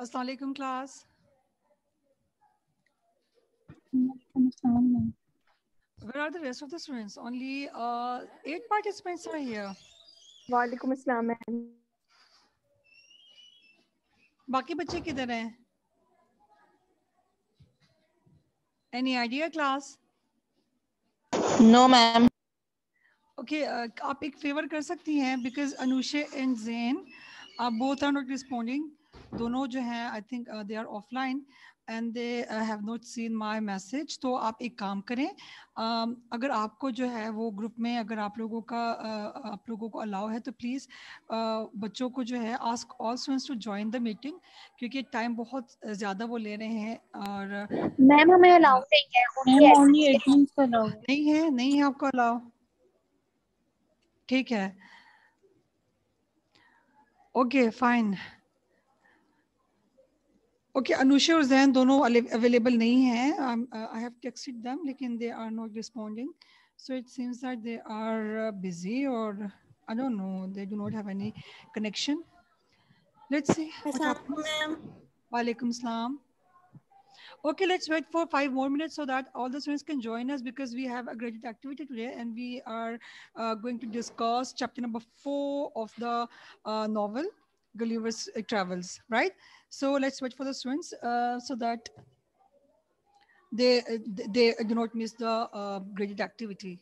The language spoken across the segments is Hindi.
Assalamu alaikum class. Where are the rest of the students? Only uh, eight participants are here. वालेकुम अस्सलाम मैम बाकी बच्चे किधर हैं? Any idea class? No, ma'am. Okay, uh, आप एक फेवर कर सकती हैं because Anusha and Zain uh, both are not responding. दोनों जो हैं I think they are offline and and they uh, have not seen my message. तो आप एक काम करें um, अगर आपको जो है वो ग्रुप में अगर आप लोगों का uh, आप लोगों को अलाउ है तो प्लीज़ uh, बच्चों को जो है ask all students to join the meeting क्योंकि टाइम बहुत ज़्यादा वो ले रहे हैं और मैम हमें अलाउ नहीं है Ma'am, only 18 का allowed. नहीं है नहीं है आपको अलाउ ठीक है ओके फाइन ओके अनुषा और जैन दोनों अवेलेबल नहीं हैं आई हैव टेक्स्टेड देम लेकिन they are not responding so it seems that they are uh, busy or i don't know they do not have any connection let's see what happens ma'am. Walaikum salam. Okay, let's wait for five more minutes so that all the students can join us because we have a graded activity today and we are uh, going to discuss chapter number four of the uh, novel Gulliver's Travels, right? So let's wait for the students uh, so that they, they do not miss the uh, graded activity.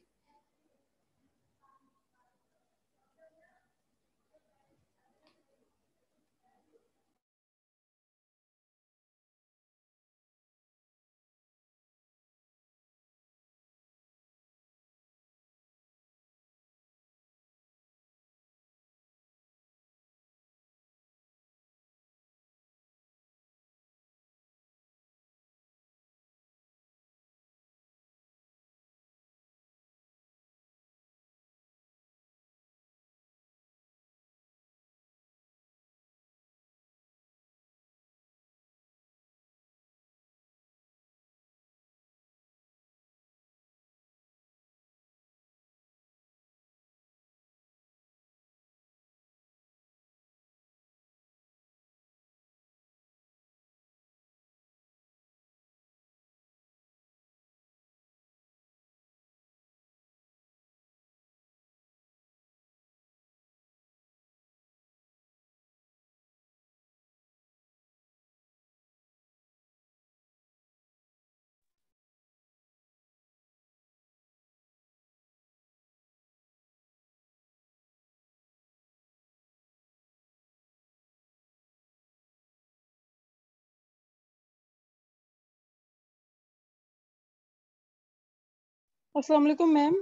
अस्सलाम ma'am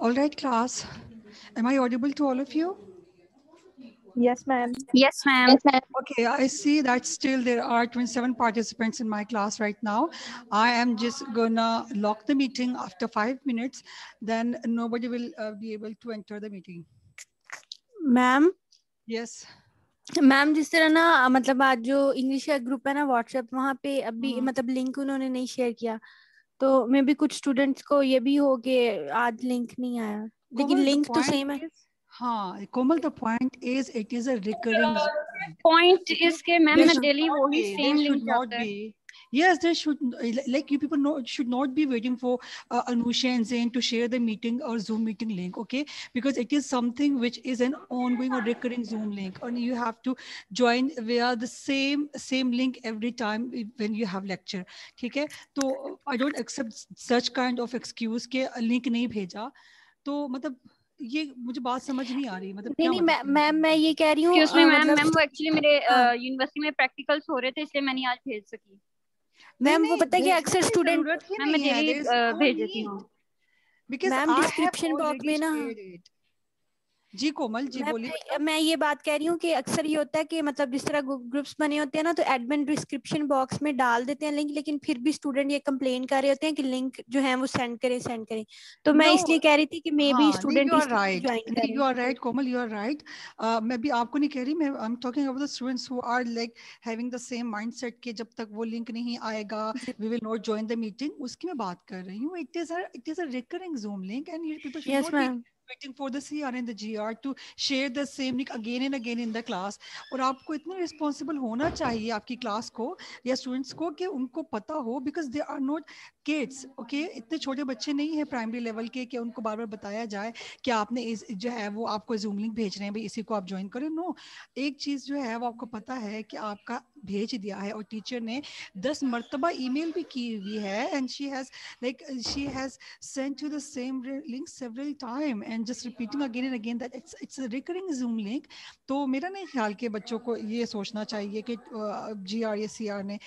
All right, class. Am I audible to all of you? Yes, ma'am. Yes, ma'am. Okay, I see that still there are 27 participants in my class right now. I am just gonna lock the meeting after five minutes. Then nobody will uh, be able to enter the meeting. Ma'am Yes. Ma'am जिस तरह ना मतलब आज जो इंग्लिश का ग्रुप है ना व्हाट्सएप वहाँ पे अभी हम्म। मतलब लिंक उन्होंने नहीं शेयर किया तो मे भी कुछ स्टूडेंट्स को ये भी हो गए आज लिंक नहीं आया। लेकिन लिंक तो सेम है। Komal the point it is a recurring point ma'am मैं डेली वो ही। Same link Yes, there should like you people know should not be waiting for uh, Anusha and Zain to share the meeting or Zoom meeting link, okay? Because it is something which is an ongoing or recurring Zoom link, and you have to join via the same same link every time when you have lecture. ठीक है? तो I don't accept such kind of excuse के link नहीं भेजा. तो मतलब ये मुझे बात समझ नहीं आ रही मतलब नहीं नहीं मतलब मैम मैं ये कह रही हूँ एक्सक्यूज मी अ, मैम मतलब मैम वो एक्चुअली मेरे हाँ। यूनिवर्सिटी में प्रैक्टिकल्स हो रहे थे इसलिए मैं नहीं आज भेज सकी मैम वो पता है अक्सर स्टूडेंट मैं भेज देती हूँ। बिकॉज़ मैम डिस्क्रिप्शन बॉक्स में ना जी कोमल जी बोलिए। मैं ये बात कह रही हूँ कि अक्सर ये होता है कि मतलब जिस तरह ग्रुप्स बने होते हैं ना तो एडमिन डिस्क्रिप्शन बॉक्स में डाल देते हैं लिंक लेकिन फिर भी स्टूडेंट ये कंप्लेन कर रहे होते हैं कि लिंक जो है वो सेंड करें सेंड करें। तो मैं No, इसलिए कह रही थी कि maybe student you are right you are right Komal you are right मैं भी आपको नहीं कह रही मैं I am talking about the students who are like having the same mindset कि जब तक वो लिंक नहीं आएगा we will not join the meeting उसकी मैं बात कर रही हूँ। It is it is a recurring Zoom link and you people should not waiting for the CR and the GR to share the same link again and again in the class. और आपको इतना रिस्पॉन्सिबल होना चाहिए आपकी क्लास को या स्टूडेंट्स को कि उनको पता हो because they are not kids okay इतने छोटे बच्चे नहीं है प्राइमरी लेवल के कि उनको बार बार बताया जाए कि आपने इस जो है वो आपको जूम लिंक भेज रहे हैं भाई इसी को आप ज्वाइन करें। नो एक चीज़ जो है वो आपको पता है कि आपका भेज दिया है और टीचर ने दस मरतबा ईमेल भी की हुई है and she has like uh, she has sent you the same re- link several and just repeating again and again that it's it's a recurring Zoom link तो मेरा नहीं ख्याल के बच्चों को ये सोचना चाहिए कि जी आर या सी आर ने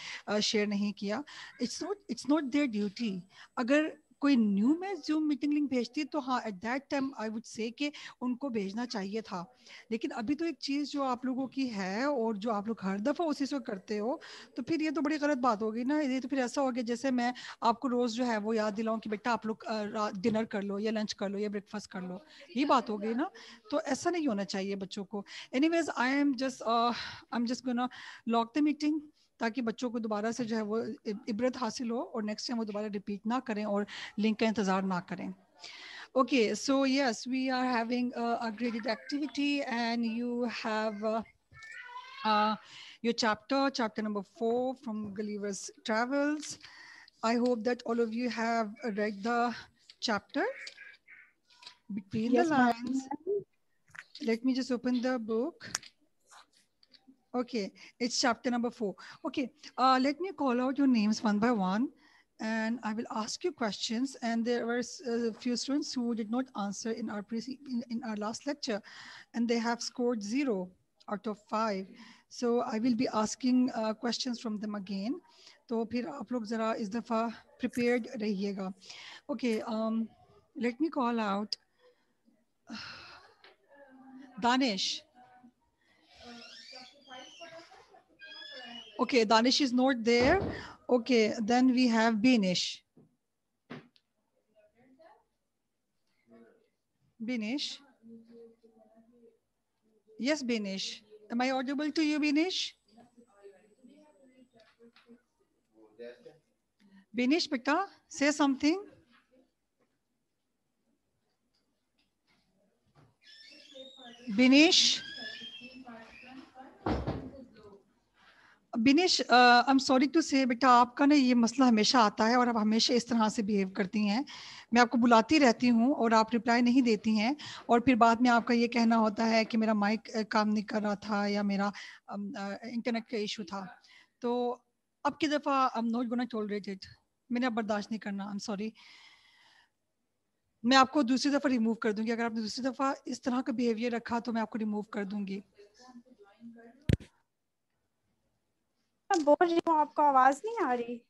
शेयर नहीं किया. It's not it's not their duty अगर कोई न्यू में जूम मीटिंग लिंक भेजती तो हाँ at that time I would say कि उनको भेजना चाहिए था। लेकिन अभी तो एक चीज़ जो आप लोगों की है और जो आप लोग हर दफ़ा उसी से करते हो तो फिर ये तो बड़ी गलत बात होगी ना। ये तो फिर ऐसा हो गया जैसे मैं आपको रोज जो है वो याद दिलाऊं कि बेटा आप लोग डिनर कर लो या लंच कर लो या ब्रेकफास्ट कर लो, ये बात हो गई ना। तो ऐसा नहीं होना चाहिए बच्चों को। Anyways I am just I am just gonna lock the meeting ताकि बच्चों को दोबारा से जो है वो इबरत हासिल हो और नेक्स्ट टाइम वो दोबारा रिपीट ना करें और लिंक का इंतज़ार ना करें। Okay so yes we are having a graded activity and you have your chapter chapter number four from Gulliver's Travels I hope that all of you have read the chapter between the lines let me just open the book Okay, it's chapter number four. Okay, uh, let me call out your names one by one and I will ask you questions. And there were s- a few students who did not answer in our pre in, in our last lecture, and they have scored zero out of five. So I will be asking uh, questions from them again. तो फिर आप लोग जरा इस दफ़ा prepared रहिएगा. Okay, um, let me call out Okay, Danish is not there. Okay, then we have Binish. Binish. Yes, Binish. Am I audible to you, Binish? Binish, beta, say something. Binish. Binish I am sorry to say बेटा, आपका ना ये मसला हमेशा आता है और आप हमेशा इस तरह से बिहेव करती हैं। मैं आपको बुलाती रहती हूँ और आप रिप्लाई नहीं देती हैं और फिर बाद में आपका ये कहना होता है कि मेरा माइक काम नहीं कर रहा था या मेरा इंटरनेट का इशू था। तो अब की दफ़ा I am not gonna tolerate it मैंने अब बर्दाश्त नहीं करना आई एम सॉरी मैं आपको दूसरी दफ़ा रिमूव कर दूँगी। अगर आपने दूसरी दफ़ा इस तरह का बिहेवियर रखा तो मैं आपको रिमूव कर दूँगी। मैं बोल रही हूँ आपको आवाज़ नहीं आ रही?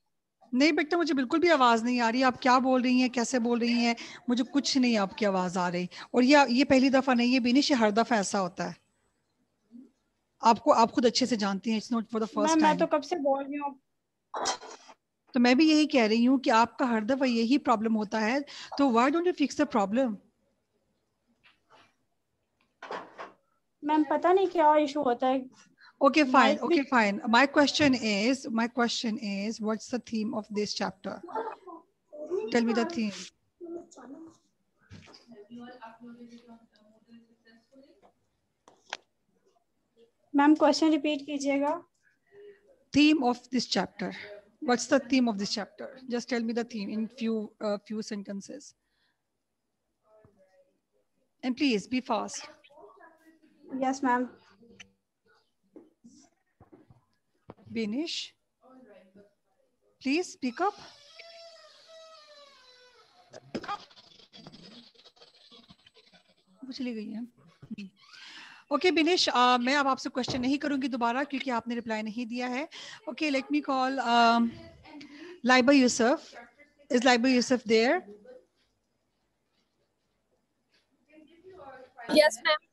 नहीं बेटा मुझे बिल्कुल भी आवाज़ नहीं आ रही। आप क्या बोल रही हैं कैसे बोल रही हैं? मुझे कुछ नहीं आपकी आवाज़ आ रही। और ये ये पहली दफ़ा नहीं है बिनिश हर दफ़ा ऐसा होता है। आपको आप खुद अच्छे से जानती हैं it's not for the first ma'am मैं तो कब से बोल रही हूँ? तो मैं भी यही कह रही हूँ कि आपका हर दफ़ा यही प्रॉब्लम होता है। तो why don't you fix the problem ma'am पता नहीं क्या इशू होता है। Okay, fine. Might be- Okay, fine. My question is, my question is, what's the theme of this chapter? Tell me the theme. Ma'am question repeat कीजिएगा Theme of this chapter. What's the theme of this chapter? Just tell me the theme in few uh, few sentences. And please be fast. Yes ma'am Binish, please speak up. चली गई है ओके बिनिश मैं अब आपसे क्वेश्चन नहीं करूँगी दोबारा क्योंकि आपने रिप्लाई नहीं दिया है okay let me call Laiba Yusuf is Laiba Yusuf there yes ma'am.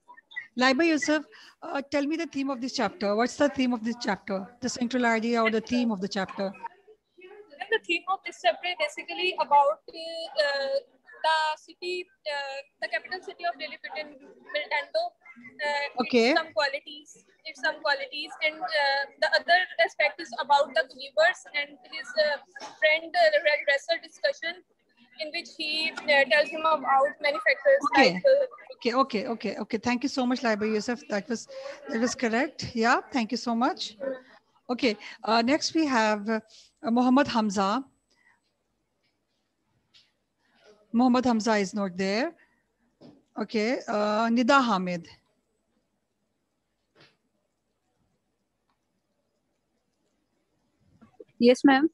Laiba Yusuf, uh, tell me the theme of this chapter. What's the theme of this chapter? The central idea or the theme of the chapter? The theme of this chapter is basically about uh, the city, uh, the capital city of Delhi, Britain, Miltando. Uh, Okay. Some qualities, its some qualities, and uh, the other aspect is about the universe and his uh, friend uh, Red Russell discussion, in which he uh, tells him about many factors Okay. like. Okay, okay, okay, okay. Thank you so much, Laiba Yusuf. That was that was correct. Yeah, thank you so much. Okay, uh, next we have uh, Muhammad Hamza. Muhammad Hamza is not there. Okay, uh, Nida Hamid. Yes, ma'am.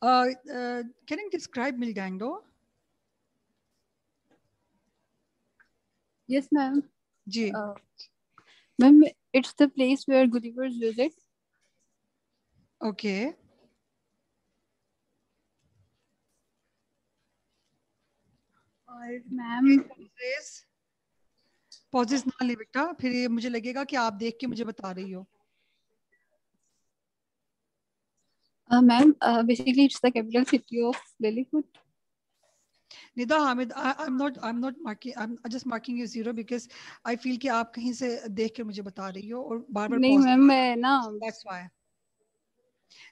Uh, uh, can you describe Mildango? Yes, ma'am. Ji. Uh, ma'am, it's the place where Gullivers visit. Okay. और मैम Please. ना ले बेटा फिर ये मुझे लगेगा कि आप देख के मुझे बता रही हो uh, ma'am uh, basically it's the capital city of Lilliput. Nida Hamid, I, I'm not, I'm not marking, I'm just marking you zero because I feel कि आप कहीं से देख कर मुझे बता रही हो और बार बार नहीं मैम मैं ना That's why.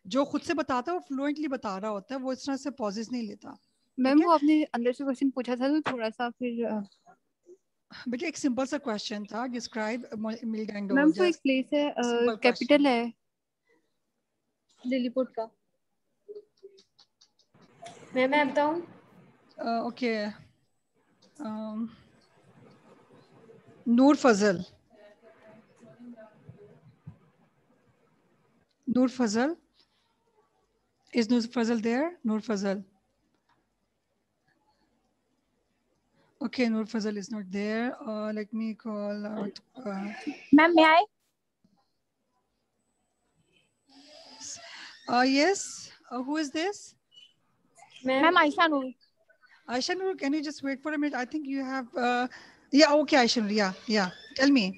जो खुद से बताता है वो फ्लुएंटली बता रहा होता है वो इस तरह से पॉजेस नहीं लेता। मैम वो आपने अंदर से क्वेश्चन पूछा था तो थोड़ा सा फिर बेटा एक सिंपल सा क्वेश्चन था डिस्क्राइब मिलगैंडो मैम वो एक प्लेस है कैपिटल है। लिलीपुट का। मैं मैं बताऊँ Uh, okay. Um, Noor Fazal. Noor Fazal. Is Noor Fazal there? Noor Fazal. Okay, Noor Fazal is not there. Uh, let me call out. Uh, Ma'am, may I? Uh, yes. Uh, who is this? Ma'am, Ma'am Aisha Noor can you just wait for a minute? I think you have. Uh, yeah, okay, Aisha Noor. Yeah, yeah. Tell me.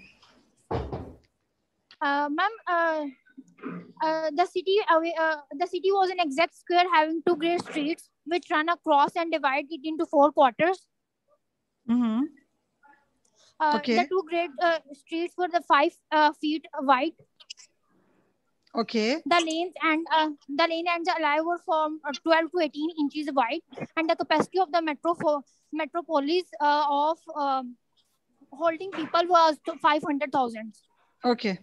uh, ma'am uh, uh, the city uh, uh, the city was an exact square having two great streets which run across and divide it into four quarters Mm-hmm. uh, Okay. the two great uh, streets were the five uh, feet wide Okay. The lanes and uh, the lane and the alley were from uh, 12 to 18 inches wide, and the capacity of the metro for metropolis uh, of um, holding people was 500,000. Okay.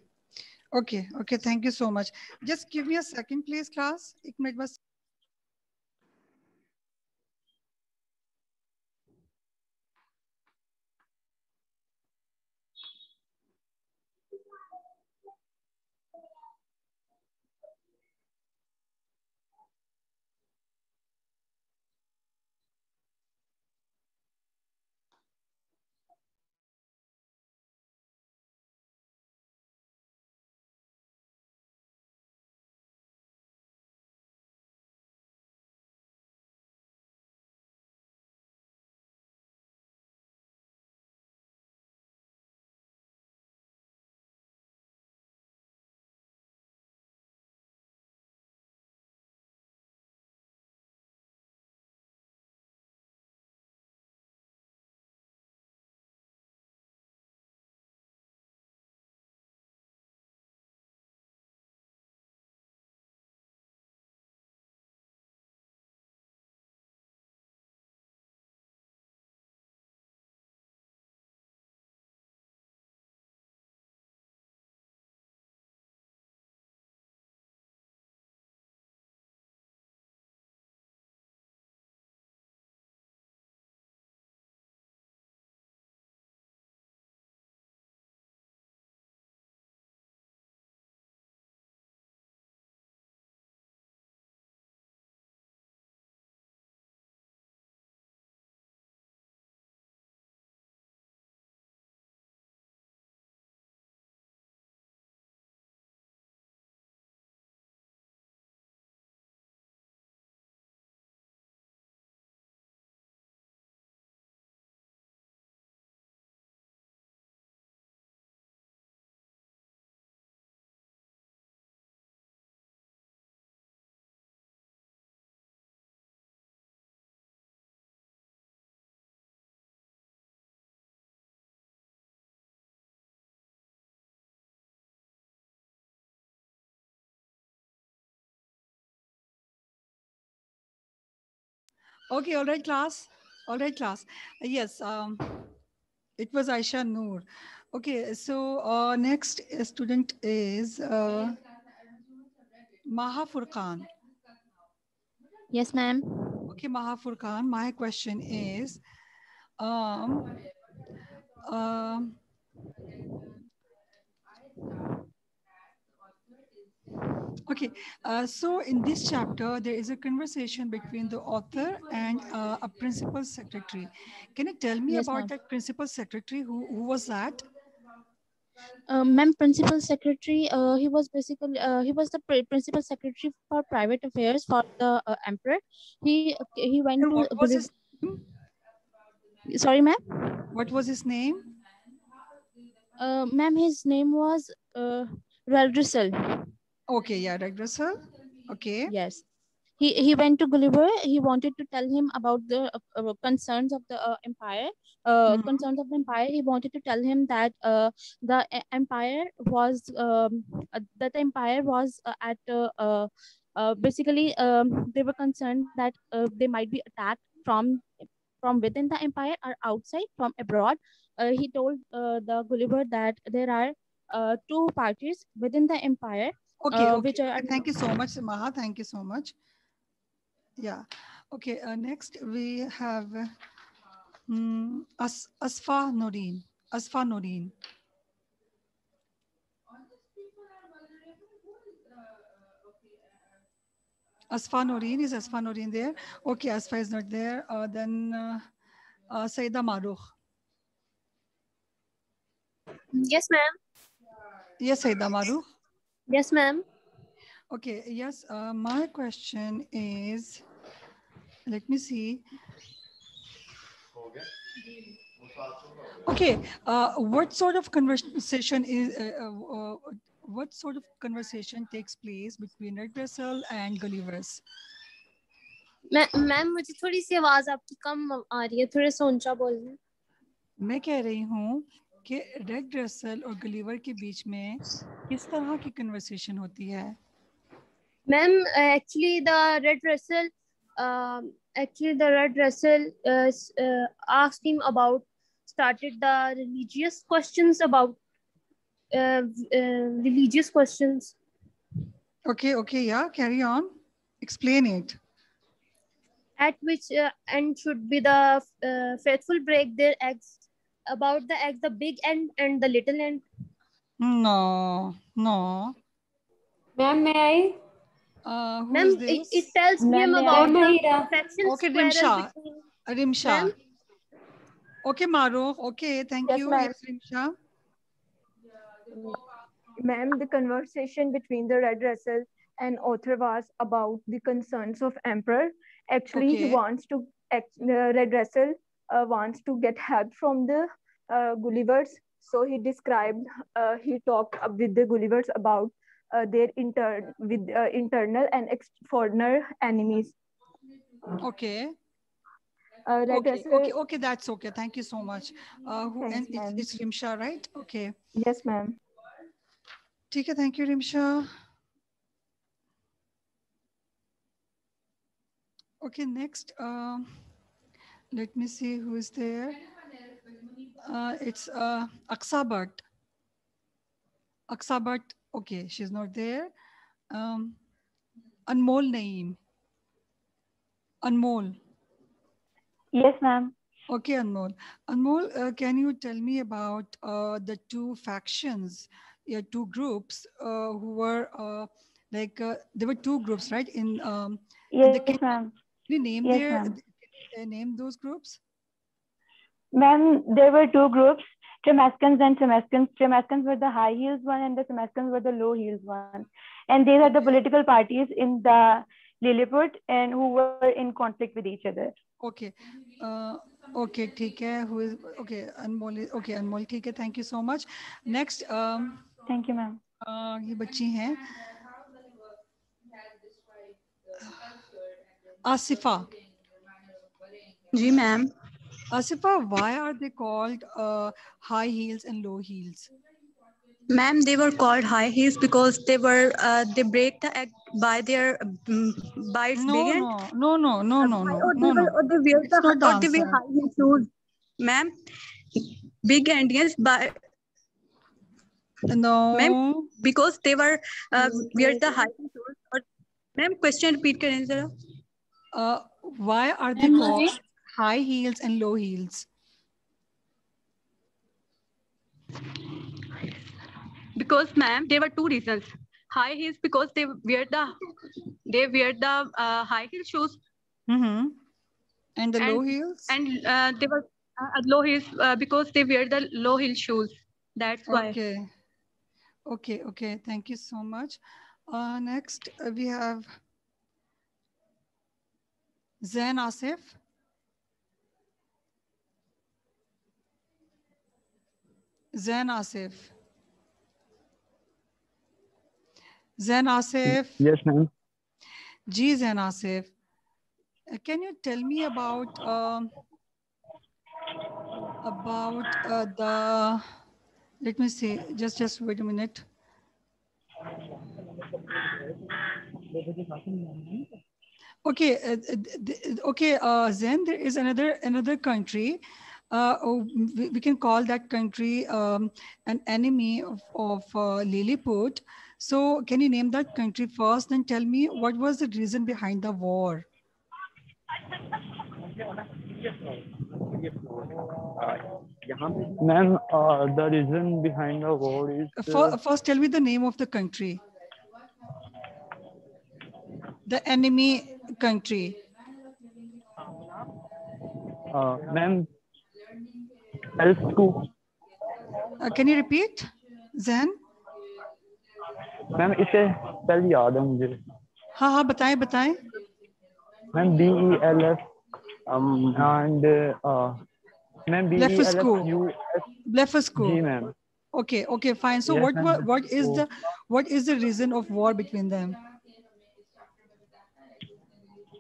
Okay. Okay. Thank you so much. Just give me a second, please, class. Okay, all right, class. All right, class. Uh, Yes, um, it was Aisha Noor. Okay, so uh, next student is uh, Maha Furqan. Yes, ma'am. Okay, Maha Furqan, my question is, um, um, okay, uh, so in this chapter, there is a conversation between the author and uh, a principal secretary. Can you tell me Yes, about that principal secretary? Who, who was that? Uh, ma'am, principal secretary. Uh, he was basically uh, he was the pri- principal secretary for private affairs for the uh, emperor. He he went And to. what was his name? Sorry, ma'am. What was his name? Uh, ma'am, his name was uh, Reldrissel. Okay, yeah, Reg Russell. Okay. Yes. He, he went to Gulliver. He wanted to tell him about the uh, uh, concerns of the uh, empire. Uh, Mhm. Concerns of the empire. He wanted to tell him that uh, the e- empire was um, uh, that the empire was uh, at uh, uh, uh, basically um, they were concerned that uh, they might be attacked from from within the empire or outside from abroad. Uh, he told uh, the Gulliver that there are uh, two parties within the empire Okay, uh, okay. which are okay, Thank you so much, Maha. Thank you so much. Yeah. Okay. Uh, next we have uh, mm, As Asfa Noreen. Asfa Noreen. Asfa Noreen is Asfa Noreen there? Okay, Asfa is not there. Uh, then uh, uh, Saida Marukh. Yes, ma'am. Yes, Saida Marukh. Yes, ma'am. Okay, yes, uh, my question is, let me see. Okay, uh, what sort of conversation is, uh, uh, uh, what sort of conversation takes place between Red Russell and Gulliver's? My- ma'am मुझे थोड़ी सी आवाज आपकी कम आ रही है थोड़े से ऊंचा बोलना मैं कह रही हूँ कि रेड रसल और गलीवर के बीच में किस तरह की कन्वर्सेशन होती है ma'am actually the Reldresal actually the red russell uh, s- uh, asked him about started the religious questions about uh, uh, religious questions Okay, okay, yeah, carry on. Explain it. at which uh, end should be the uh, faithful break their eggs about the egg the big end and the little end No, no. ma'am may i Uh, ma'am it, it tells Ma'am, him about the Mahira. fraction Okay, squarer Rimsha. between Uh, Rimsha. Okay, Maruf. Okay, thank Yes, you. Yes, Rimsha. Ma'am, the conversation between the Red Russell and author was about the concerns of emperor. Actually, Okay. he wants to, act- the Red Russell uh, wants to get help from the uh, Gullivers. So he described, uh, he talked up with the Gullivers about uh, their intern with uh, internal and ex- foreigner enemies. Okay. Uh, Red Okay, Russell, okay, okay, that's okay. Thank you so much. Uh, who, Thanks, and it's, ma'am. it's Rimsha, right? Okay. yes, ma'am. ठीक है, thank you, Rimsha. Okay, next, um, let me see who is there. Uh, it's uh, Aksa Bhatt. Okay, she's not there. Um, Anmol Naeem. Anmol. Yes, ma'am. Okay, Anmol. Anmol, uh, can you tell me about uh, the two factions, yeah, two groups uh, who were uh, like, uh, there were two groups, right? In um, Yes, the ma'am. Can you name Yes, ma'am uh, name those groups? Ma'am, there were two groups, Tremascans and Tremascans. Tremascans were the high heels one and the Tremascans were the low heels one. And these are the Okay. political parties in the Lilliput and who were in conflict with each other. Okay. Uh, okay, ठीक है. Who is, okay, Anmol, is- okay, Anmol, ठीक है. Thank you so much. Next, um, Thank you, ma'am. uh, ये बच्ची हैं. Asifa. Ji ma'am Asifa, why are they called uh, high heels and low heels? Ma'am, they were called high heels because they were uh, they break the egg by their um, by its No, big end. no, no, no, no, no, Or no, they no, were, no. or they wear It's the not the or they wear answer. high heel shoes. Ma'am, big endians by No. ma'am because they were uh, wear the high heel shoes. Or ma'am, question repeat करें जरा. Uh, why are they Ma'am, called sorry? High heels and low heels? because ma'am there were two reasons high heels because they wear the they wear the uh, high heel shoes Mm-hmm. And the low heels? and uh, they were uh, low heels uh, because they wear the low heel shoes that's why Okay. Okay, okay. Thank you so much. Uh, next, uh, we have Zain Asif. Zain Asif. Zain Asif. Yes, ma'am. Ji Zain Asif. Uh, Can you tell me about um, about uh, the let me see just just wait a minute okay uh, th- okay uh, Zen there is another another country uh, oh, we, we can call that country um, an enemy of, of uh, Lilliput so can you name that country first and tell me what was the reason behind the war Ma'am, uh, the reason behind the war is Uh, uh, First, tell me the name of the country. The enemy country. uh, ma'am, L2. Uh, can you repeat, Zen? Ma'am इसे स्पेल याद है मुझे हाँ हाँ बताएं बताएं ma'am B E L F and ma'am B E L F Blefuscu. U S Blefuscu. Ji ma'am Okay, okay, fine. So Yes, what ma'am, wa- what is the Blefuscu. what is the reason of war between them?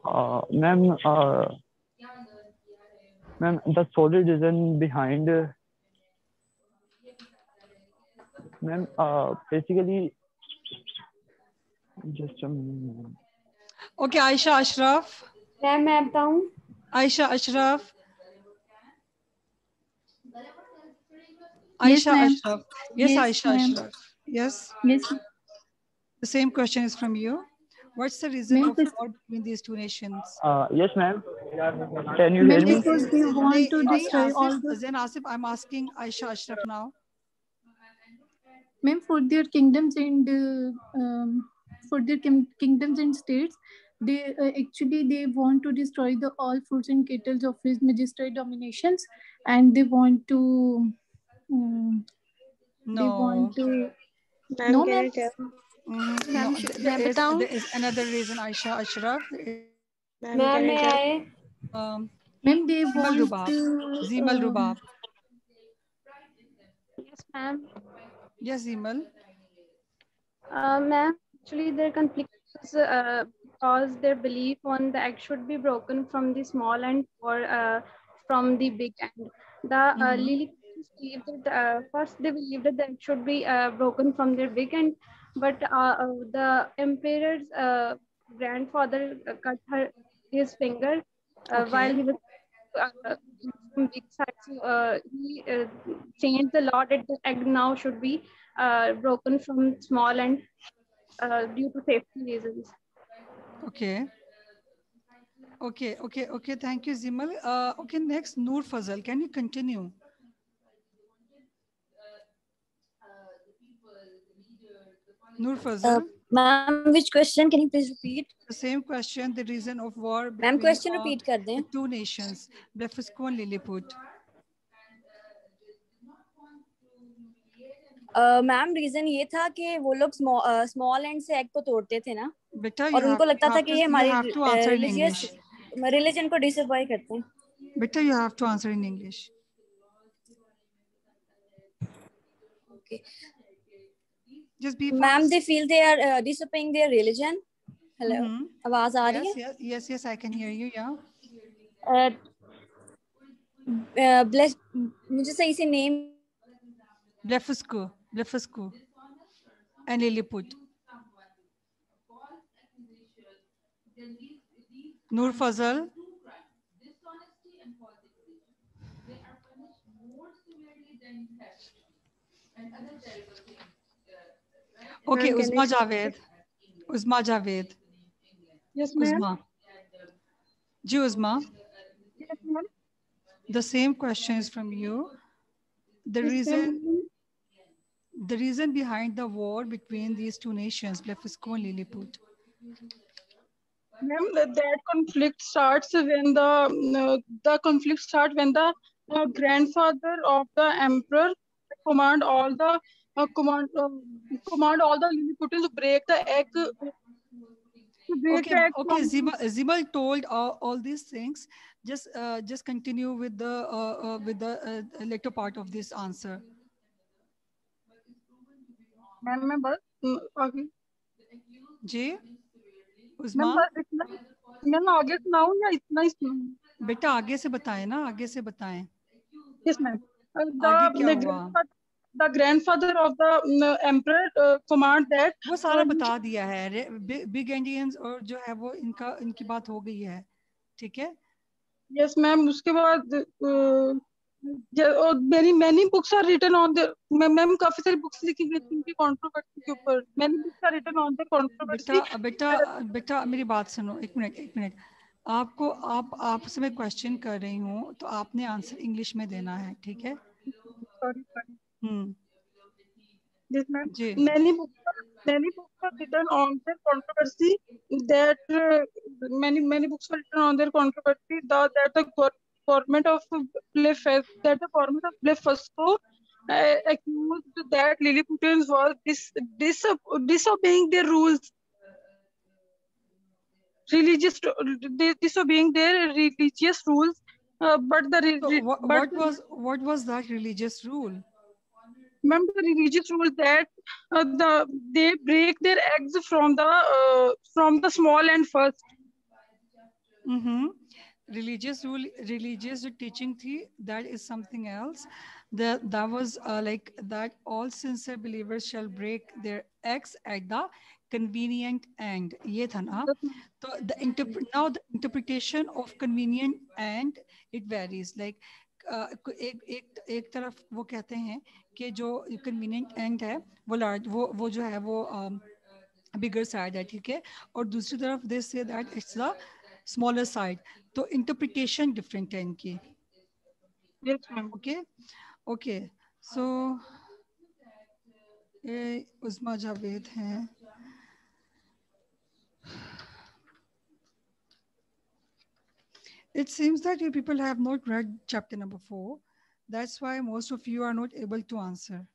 uh, ma'am uh, ma'am the solid reason behind uh, ma'am uh, basically just a minute ma'am. Okay, Aisha Ashraf. Ma'am मैं बताऊं Aisha Ashraf. Aisha ma'am. Ashraf. Yes, Yes, Aisha ma'am. Ashraf. Yes. Yes. The same question is from you. What's the reason of this- war between these two nations? uh, yes ma'am can you hear Ma'am, me because they want to nahi, destroy all Asif, the Zain Asif, I'm asking Aisha Ashraf now. Ma'am, for their kingdoms and uh, um, for their kingdoms and states, they uh, actually they want to destroy the all fruits and cattle of his majesty dominations, and they want to. Um, They want No. to. no, ma'am. Mm, no, there, is, there is another reason, Aisha Ashraf. Ma'am, may I? Um, ma'am, they want Rubab. to... Zimal um, Rubab. Yes, ma'am. Yes, Zimal. Uh, ma'am, actually their conflict is uh, because their belief on the egg should be broken from the small end or uh, from the big end. The mm -hmm. Lily believed that uh, first they believe that the egg should be uh, broken from their big end but uh, uh, the emperor's uh, grandfather cut her his finger uh, Okay. while he was uh, big side. So uh, he uh, changed the law that the egg now should be uh, broken from small uh, due to safety reasons. Okay. Okay, okay, okay. Thank you, Zimal. Uh, okay, next, Noor Fazal. Can you continue? Noor Fazal. Uh, Ma'am, which question? Can you please repeat? The same question, the reason of war Ma'am, question uh, repeat कर दें. two nations, Blefuscu and Lilliput. Ma'am reason ये था कि वो लोग स्मॉल एंड से एग को तोड़ते थे ना बेटा और उनको लगता था कि ये हमारी रिलीजियस रिलीजन को डिसअपॉय करते हैं Beta, you have to answer in English. okay just be ma'am they feel they are uh, disobeying their religion. Hello? Mm -hmm. yes, yes, yes yes i can hear you yeah. Uh, uh, bless mujhe sahi se name. Blefuscu blefuscu. And lilliput. Fazal, and other terrible can Uzma Javed. Uzma Javed. Yes, ma'am. Uzma. Ji Uzma. Yes, ma'am. The same question is from you. The Yes, reason the reason behind the war between these two nations, Blefuscu and Lilliput. Ma'am, that that conflict starts when the uh, the conflict starts when the uh, grandfather of the emperor command all the uh, command uh, command all the Lilliputians to break the egg. Break Okay, the egg okay. from- Zima, Zimal told all, all these things. Just uh, just continue with the uh, uh, with the uh, later part of this answer. Mm, आगे जी मैम उस्मा बस इतना मैम आगे सुनाऊं या इतना ही सुनाऊं बेटा आगे से बताएँ ना आगे से बताएँ Yes, ma'am. Uh, आगे the, क्या the, हुआ the grandfather of the um, emperor uh, command that वो सारा बता दिया है बिग इंडियंस और जो है वो इनका इनकी बात हो गई है ठीक है? Yes ma'am उसके बाद uh, many many books are written on the ma'am काफ़ी सारी बुक्स लिखी गई थी उनकी कंट्रोवर्सी के ऊपर। Many books are written on the controversy बेटा बेटा बेटा मेरी बात सुनो एक मिनट एक मिनट। आपको आप आपसे मैं क्वेश्चन कर रही हूँ तो आपने आंसर इंग्लिश में देना है ठीक है? Sorry hmm yes ma'am many books many books are written on the controversy that uh, many many books are written on their controversy the, that the government of Blef that the government of Blefuscu uh, accused that Lilliputians was dis, dis, disobeying their rules. Religious disobeying their religious rules uh, but the So but what was what was that religious rule remember the religious rule that uh, the they break their eggs from the uh, from the small and first mm-hmm. religious rule religious teaching थी that is something else that that was uh, like that all sincere believers shall break their eggs at the convenient end ये था ना तो the now the interpretation of convenient end it varies like uh, एक एक एक तरफ़ वो कहते हैं के जो कन्वीनियंट एंड है वो लार्ज वो वो जो है वो um, बिगर साइड है ठीक है? और दूसरी तरफ़ this say that it's the smaller side तो इंटरप्रिटेशन डिफरेंट है इनकी। ओके ओके सो ये उजमा जावेद हैं। It seems that you people have not read chapter number 4 That's why most of you are not able to answer.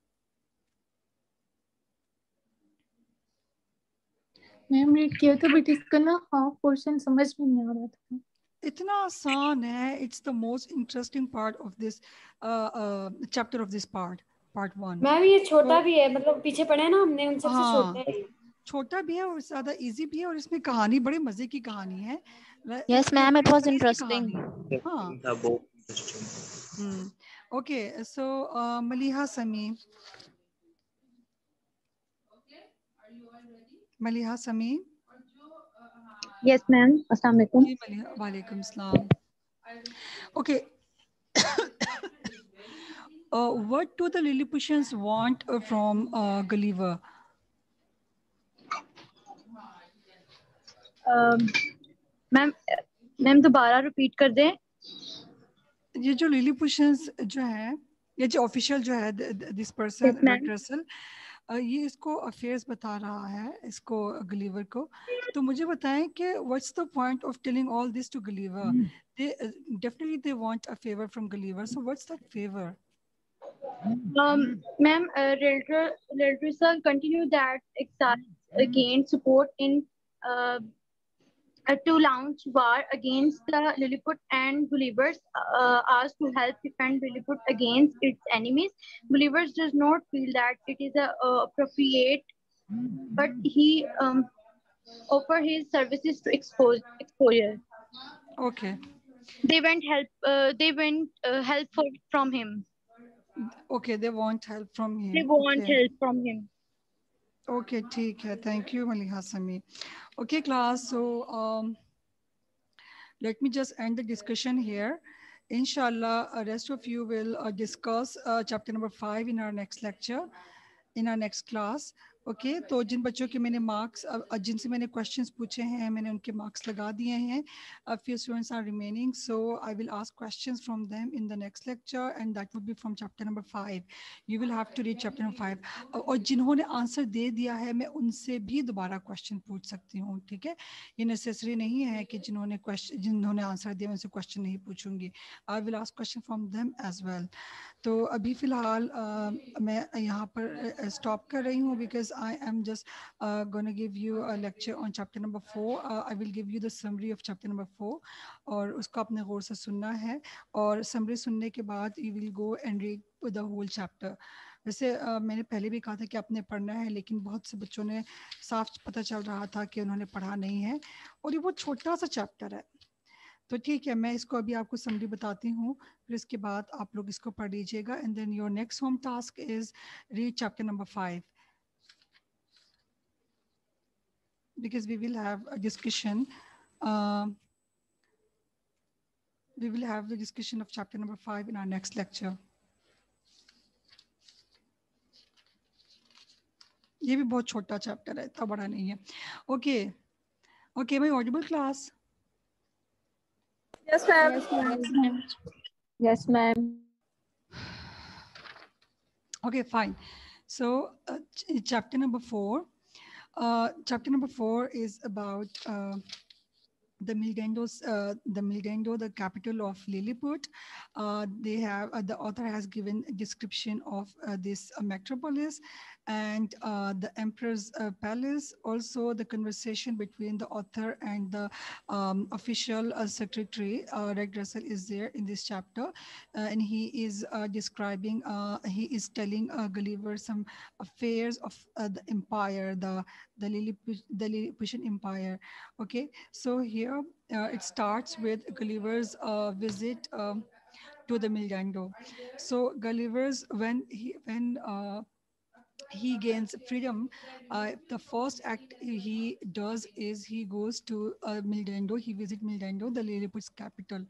Ma'am read किया था बट इसका ना हाफ़ पोर्शन समझ में नहीं आ रहा था। इतना आसान है it's the most interesting part of this chapter of this part part one ma'am ये छोटा भी है मतलब पीछे पढ़े हैं ना हमने उन सबसे हाँ। छोटे हैं। छोटा भी है और ज़्यादा इजी भी है और इसमें कहानी बड़े मज़े की कहानी है। ल- Yes, एक ma'am, it was बड़ी सी interesting. कहानी। है। हाँ. हम्म okay so Maliha Sami Maliha Sami Yes, ma'am. Assalamu alaikum. Maliha वालेकुम okay uh, what do the Lilliputians want uh, from uh, Gulliver ma'am ma'am दोबारा रिपीट कर दें ये जो लिलीपुशंस जो है ये जो ऑफिशियल जो है दिस पर्सन रसल ये इसको अफेयर्स बता रहा है इसको गलीवर को। तो मुझे बताएँ कि what's the point of telling all this to Gulliver they definitely they want a favour from Gulliver so what's that favour Um, ma'am, uh, Realtor, Realtor sir continued that Exile gained support in uh, uh, to launch war against the Lilliput and Gullivers uh, asked to help defend Lilliput against its enemies. Gullivers does not feel that it is a, uh, appropriate, but he um, offer his services to expose exposure. Okay. They went help. Uh, they went uh, help for, from him. Okay, they want help from him. They want okay. help from him. Okay, ठीक है. Thank you, Maliha Sami. Okay, class. So um, let me just end the discussion here. Inshallah, uh, rest of you will uh, discuss uh, chapter number five in our next lecture, in our next class. Okay तो जिन बच्चों के मैंने मार्क्स जिनसे मैंने क्वेश्चंस पूछे हैं, मैंने उनके मार्क्स लगा दिए हैं few students are remaining so I will ask questions from them in the next lecture and that would be from chapter number five you will have to read chapter number five और जिन्होंने आंसर दे दिया है, मैं उनसे भी दोबारा क्वेश्चन पूछ सकती हूँ, ठीक है? ये नेसेसरी नहीं है कि जिन्होंने क्वेश्चन जिन्होंने आंसर दिया, मैं उनसे क्वेश्चन नहीं पूछूँगी। I will ask question from them as well तो अभी फ़िलहाल मैं यहाँ पर स्टॉप कर रही हूँ because I am just uh, going to give you a lecture on chapter number four. Uh, I will give you the summary of chapter number four और उसको अपने गौर से सुनना है और summary सुनने के बाद you will go and read the whole chapter. वैसे uh, मैंने पहले भी कहा था कि आपने पढ़ना है लेकिन बहुत से बच्चों ने साफ़ पता चल रहा था कि उन्होंने पढ़ा नहीं है और ये बहुत छोटा सा चैप्टर है तो ठीक है मैं इसको अभी आपको समरी बताती हूँ फिर इसके बाद आप लोग इसको पढ़ लीजिएगा and then your next home task is read chapter number five because we will have a discussion. Uh, we will have the discussion of chapter number five in our next lecture. ये भी बहुत छोटा चैप्टर है इतना बड़ा नहीं है okay okay my audible class yes ma'am yes ma'am okay fine so uh, chapter number 4 uh, chapter number four is about uh, the Mildendo's, uh, the Mildendo, the capital of Lilliput. Uh, they have uh, the author has given a description of uh, this uh, metropolis and uh, the emperor's palace. Also, the conversation between the author and the um, official secretary, Red Russell, is there in this chapter, and he is describing. he is telling Gulliver some affairs of the empire, the the Lilliput, the Lilliputian empire. Okay, so here here, uh, it starts with Gulliver's uh, visit um, to the Mildendo. So Gulliver's, when he, when uh, he gains freedom, uh, the first act he does is he goes to uh, Mildendo. He visits Mildendo, the Lilliput's capital.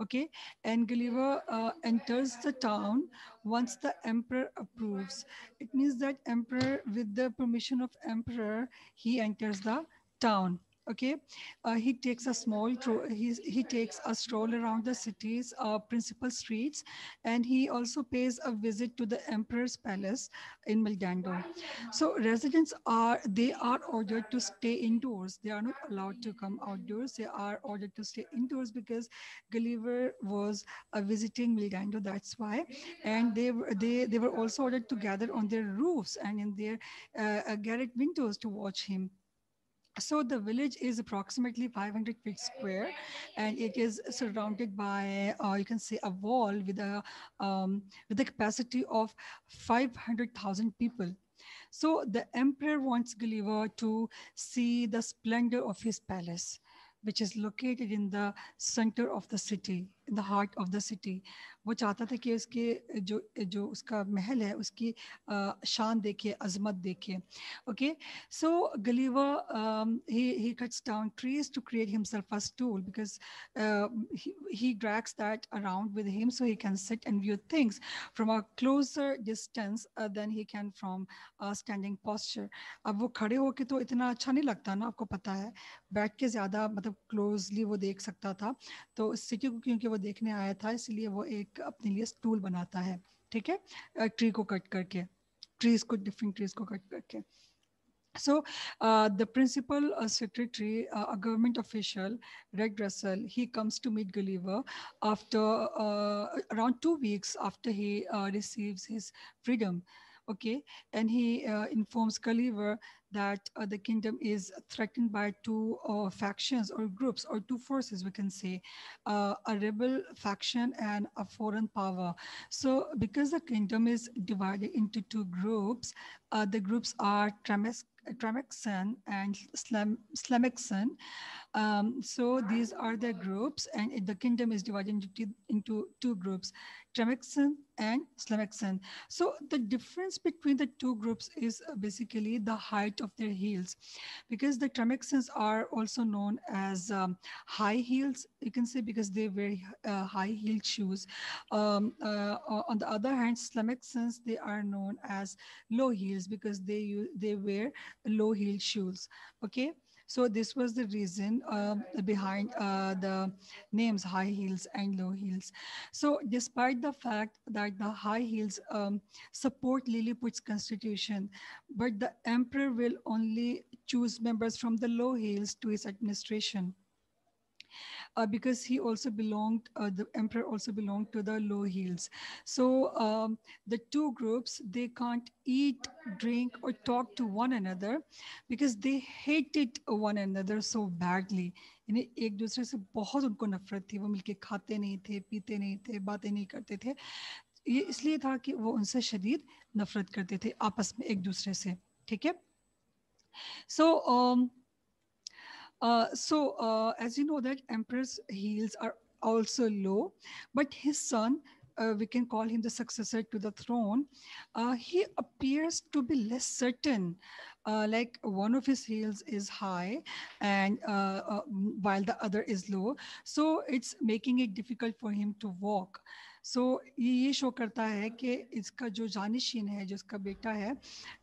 Okay, and Gulliver uh, enters the town once the emperor approves. It means that emperor, with the permission of emperor, he enters the town okay? Uh, he takes a small he, he takes a stroll around the city's uh, principal streets and he also pays a visit to the emperor's palace in Mildendo. so residents are they are ordered to stay indoors. They are not allowed to come outdoors. They are ordered to stay indoors because Gulliver was uh, visiting Mildendo that's why. And they were they they were also ordered to gather on their roofs and in their uh, uh garret windows to watch him so the village is approximately 500 feet square and it is surrounded by, uh, you can say a wall with a, um, with a capacity of 500,000 people. So the emperor wants Gulliver to see the splendor of his palace, which is located in the center of the city, in the heart of the city वो चाहता था कि उसके जो जो उसका महल है, उसकी शान देखे, अजमत देखे। Okay so Gulliver he he cuts down trees to create himself a stool because he drags that around with him so he can set and view things from a closer distance than he can from a standing posture अब वो खड़े हो के तो इतना अच्छा नहीं लगता ना, आपको पता है। बैठ के ज़्यादा मतलब क्लोजली वो देख सकता था। तो सिटी को क्योंकि वो देखने आया था इसलिए वो एक अपने लिए स्टूल बनाता है ठीक है ट्री को कट करके ट्रीज को डिफरेंट ट्रीज को कट करके So uh, the principal uh, secretary, uh, a government official, Red Russell, he comes to meet Gulliver after around two weeks after he receives his freedom. Okay, and he informs Gulliver that uh, the kingdom is threatened by two uh, factions or groups or two forces, we can say, uh, a rebel faction and a foreign power. So because the kingdom is divided into two groups, uh, the groups are Tramex Tramexan and Slam, Slamexan. Um, so these are the groups and the kingdom is divided into, into two groups, Tramexan and Slamexan. So the difference between the two groups is uh, basically the height of their heels because the Tramexans are also known as um, high heels, you can say because they wear uh, high heeled shoes. Um, uh, on the other hand, Slamexans, they are known as low heels because they, they wear low heeled shoes, okay? So this was the reason uh, behind uh, the names high heels and low heels. So despite the fact that the high heels um, support Lilliput's constitution, but the emperor will only choose members from the low heels to his administration uh, because he also belonged, uh, the emperor also belonged to the low heels. So um, the two groups, they can't eat, drink, or talk to one another because they hated one another so badly. यानी एक दूसरे से बहुत उनको नफरत थी वो मिलके खाते नहीं थे पीते नहीं थे बातें नहीं करते थे ये इसलिए था कि वो उनसे शदीद नफरत करते थे आपस में एक दूसरे से ठीक है सो so, um, uh, so uh, as you know that emperor's heels are also low, but his son, uh, we can call him the successor to the throne, uh, he appears to be less certain. Uh, like one of his heels is high and uh, while the other is low. So it's making it difficult for him to walk. सो ये ये शो करता है कि इसका जो जानिशीन है, जो इसका बेटा है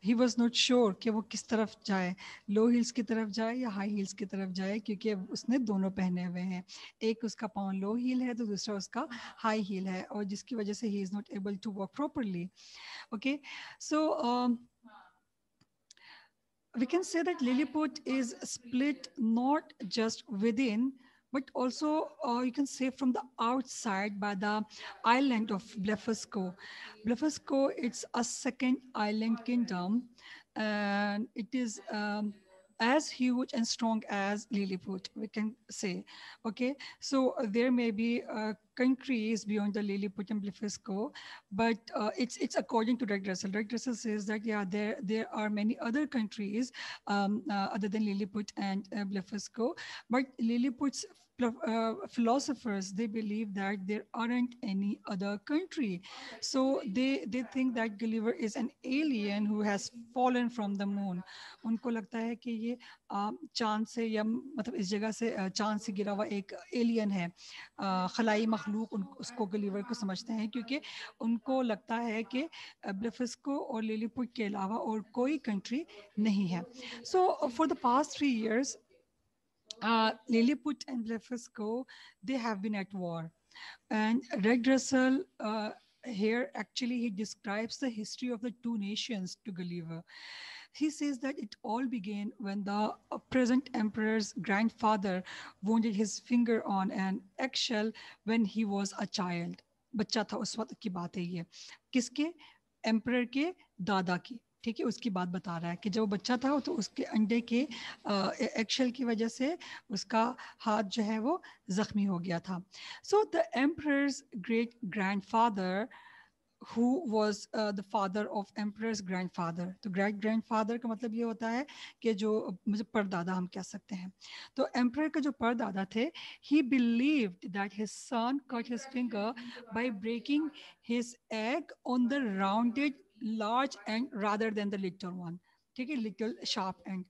ही वॉज़ नॉट श्योर कि वो किस तरफ़ जाए। लो हील्स की तरफ़ जाए या हाई हील्स की तरफ़ जाए, क्योंकि उसने दोनों पहने हुए हैं। एक उसका पाँव लो हील है तो दूसरा उसका हाई हील है, और जिसकी वजह से he is not able to walk properly okay so we can say that Lilliput is split not just within but also uh, you can say from the outside by the island of Blefusco. Blefusco, it's a second island kingdom and it is um, as huge and strong as Lilliput, we can say. Okay, so uh, there may be uh, countries beyond the Lilliput and Blefusco, but uh, it's it's according to Greg Russell. Greg Russell says that yeah, there there are many other countries um, uh, other than Lilliput and uh, Blefusco, but Lilliput's uh, philosophers they believe that there aren't any other country so they they think that gulliver is an alien who has fallen from the moon उनको लगता है कि ये चांद से या मतलब इस जगह से चांद से गिरा हुआ एक एलियन है खलाई मखलूक उन उसको गलीवर को समझते हैं क्योंकि उनको लगता है कि ब्लिफिस्को और लिलीपुट के अलावा और कोई कंट्री नहीं है so for the past three years uh, Lilliput and Blefusco, they have been at war. And Red Russell uh, here, actually, he describes the history of the two nations to Gulliver. He says that it all began when the uh, present emperor's grandfather wounded his finger on an eggshell when he was a child. बच्चा था उस वक्त की बात है ये किसके एम्पर के दादा की ठीक है, उसकी बात बता रहा है कि जब वो बच्चा था तो उसके अंडे के एक्शल की वजह से उसका हाथ जो है वो जख्मी हो गया था। So the emperor's great grand father who was the father of of grand father तो ग्रेट ग्रैंडफादर का मतलब ये होता है कि जो, मुझे परदादा हम कह सकते हैं। तो emperor का जो परदादा थे he believe that his son cut his finger by breaking his egg on the rounded large end rather than the little one ठीक है लिटिल शार्प एंड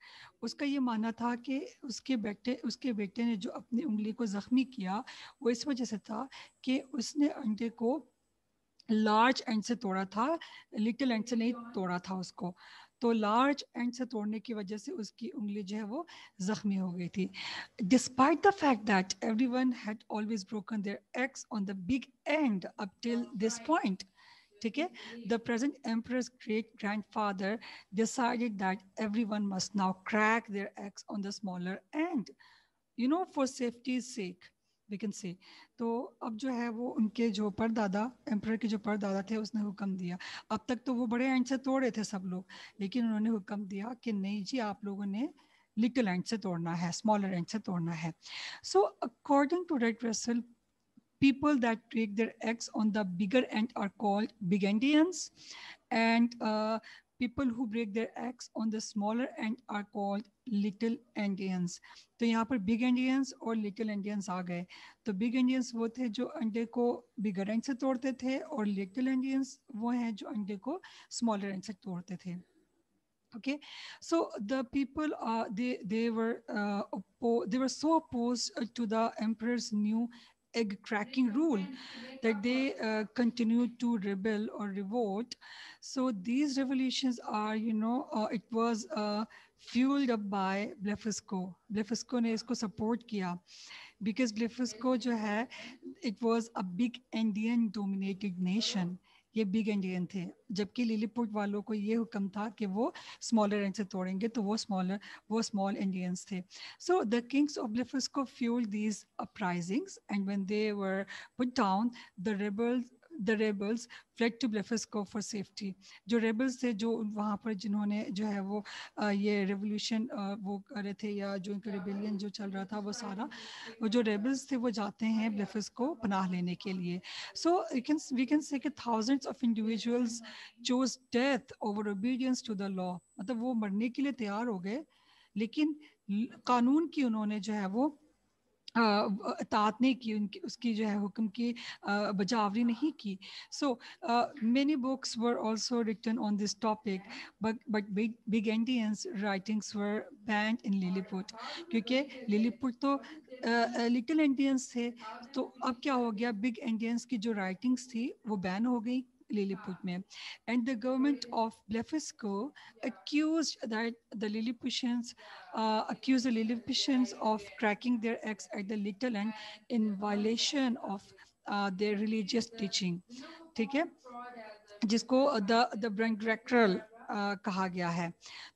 उसका ये मानना था कि उसके बेटे उसके बेटे ने जो अपनी उंगली को जख्मी किया वो इस वजह से था कि उसने अंडे को लार्ज एंड से तोड़ा था लिटिल एंड से नहीं तोड़ा था उसको. तो लार्ज एंड से तोड़ने की वजह से उसकी उंगली जो है वो जख्मी हो गई थी. Despite the fact that every one had always broken their eggs on the big end up till this point ठीक है? The present emperor's great grandfather decided that everyone must now crack their eggs on the smaller end, you know, for safety's sake we can say तो अब जो है वो उनके जो परदादा एम्पर के जो परदादा थे, उसने हुक्म दिया। अब तक तो वो बड़े एंड से तोड़े थे सब लोग, लेकिन उन्होंने हुक्म दिया कि नहीं जी, आप लोगों ने लिटिल एंड से तोड़ना है स्मॉलर एंड से तोड़ना है। So according to Reldresal people that take their eggs on the bigger end are called big endians and uh, people who break their eggs on the smaller end are called little endians तो यहाँ पर big endians और little endians आ गए तो big endians वो थे जो अंडे को bigger end से तोड़ते थे और little endians वो हैं जो अंडे को smaller end से तोड़ते थे okay so the people uh, they they were uh, oppo- they were so opposed to the emperor's new egg cracking rule that they uh, continue to rebel or revolt. So these revolutions are, you know, uh, it was uh, fueled up by Blefusco. Blefusco ने इसको support किया because Blefusco जो है, it was a big Indian dominated nation. ये बिग इंडियन थे। जबकि लिलीपुट वालों को ये हुक्म था कि वो स्मॉलर एंड से तोड़ेंगे तो वो स्मॉलर वो स्मॉल इंडियंस थे। सो द किंग्स ऑफ़ को fuel these uprisings and when they were put down the rebels the rebels fled to Blefuscu for safety जो रेबल्स थे, जो वहाँ पर जिन्होंने जो है वो ये रेवोल्यूशन वो कर रहे थे या जो इनका रेबेलियन जो चल रहा था, वो सारा, वो जो रेबल्स थे, वो जाते हैं ब्लेफिस्को पनाह लेने के लिए। So can we can say thousands of individuals chose death over obedience to the law मतलब वो मरने के लिए तैयार हो गए, लेकिन कानून की उन्होंने जो है वो तात नहीं की, उनकी, उसकी जो है हुक्म की बजावरी नहीं की। So many books were also written on this topic but big Endians writings were banned in Lilliput क्योंकि लिलीपुट तो लिटिल इंडियंस थे तो अब क्या हो गया? बिग इंडियंस की जो राइटिंग्स थी, वो बैन हो गई। Lilliput में. And the government of Blefusco accused that the Lilliputians uh, accused the Lilliputians of cracking their eggs at the little end in violation of uh, their religious teaching. ठीक है जिसको the the Brangrecral कहा गया है।